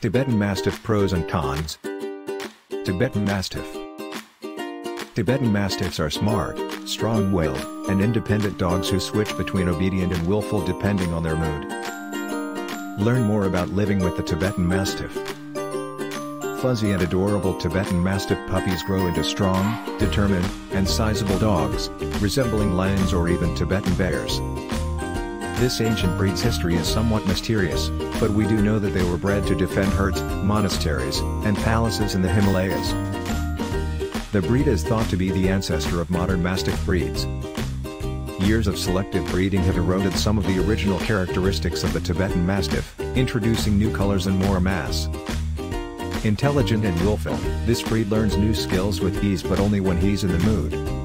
Tibetan Mastiff Pros and Cons Tibetan Mastiff Tibetan Mastiffs are smart, strong-willed, and independent dogs who switch between obedient and willful depending on their mood. Learn more about living with the Tibetan Mastiff. Fuzzy and adorable Tibetan Mastiff puppies grow into strong, determined, and sizable dogs, resembling lions or even Tibetan bears. This ancient breed's history is somewhat mysterious, but we do know that they were bred to defend herds, monasteries, and palaces in the Himalayas. The breed is thought to be the ancestor of modern Mastiff breeds. Years of selective breeding have eroded some of the original characteristics of the Tibetan Mastiff, introducing new colors and more mass. Intelligent and willful, this breed learns new skills with ease but only when he's in the mood.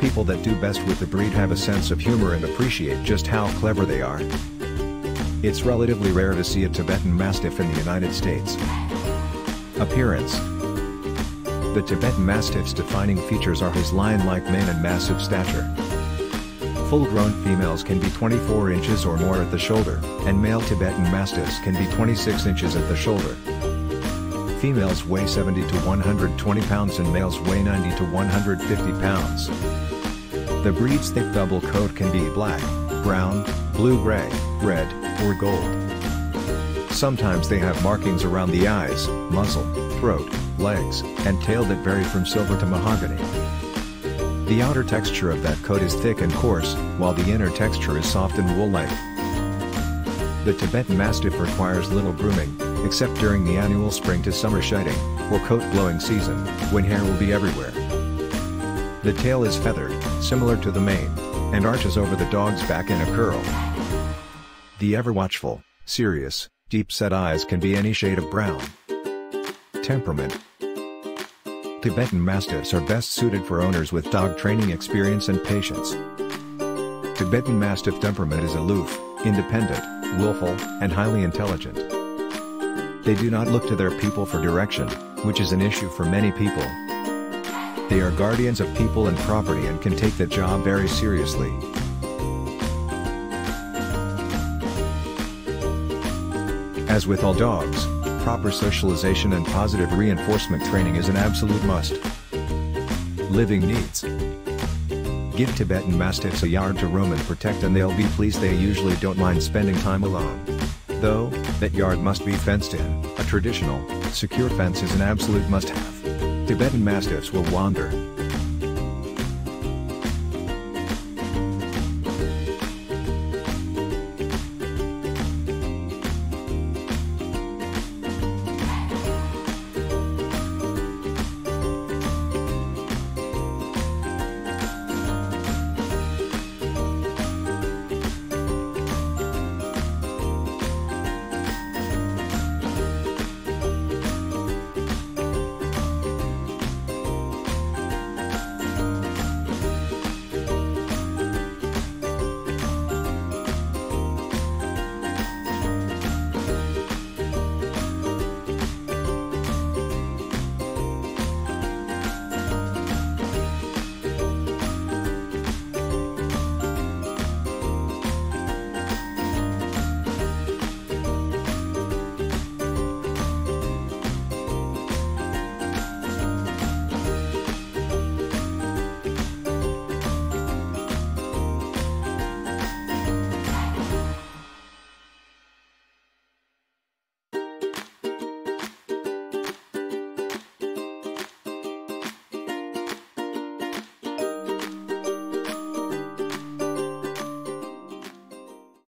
People that do best with the breed have a sense of humor and appreciate just how clever they are. It's relatively rare to see a Tibetan Mastiff in the United States. Appearance The Tibetan Mastiff's defining features are his lion-like mane and massive stature. Full-grown females can be 24 inches or more at the shoulder, and male Tibetan Mastiffs can be 26 inches at the shoulder. Females weigh 70 to 120 pounds and males weigh 90 to 150 pounds. The breed's thick double coat can be black, brown, blue-gray, red, or gold. Sometimes they have markings around the eyes, muzzle, throat, legs, and tail that vary from silver to mahogany. The outer texture of that coat is thick and coarse, while the inner texture is soft and wool-like. The Tibetan Mastiff requires little grooming, except during the annual spring to summer shedding, or coat blowing season, when hair will be everywhere. The tail is feathered, similar to the mane, and arches over the dog's back in a curl. The ever-watchful, serious, deep-set eyes can be any shade of brown. Temperament Tibetan Mastiffs are best suited for owners with dog training experience and patience. Tibetan Mastiff temperament is aloof, independent, willful, and highly intelligent. They do not look to their people for direction, which is an issue for many people, they are guardians of people and property and can take the job very seriously. As with all dogs, proper socialization and positive reinforcement training is an absolute must. Living needs Give Tibetan Mastiffs a yard to roam and protect and they'll be pleased they usually don't mind spending time alone. Though, that yard must be fenced in, a traditional, secure fence is an absolute must-have. Tibetan Mastiffs will wander,